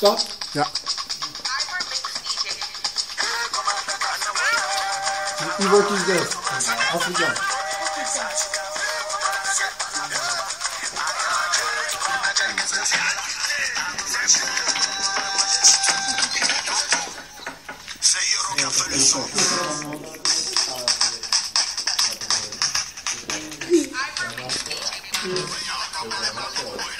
Stop. Ja. Wie wordt is dit? Afrika. Ja, ja, ja,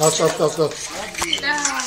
At at at at.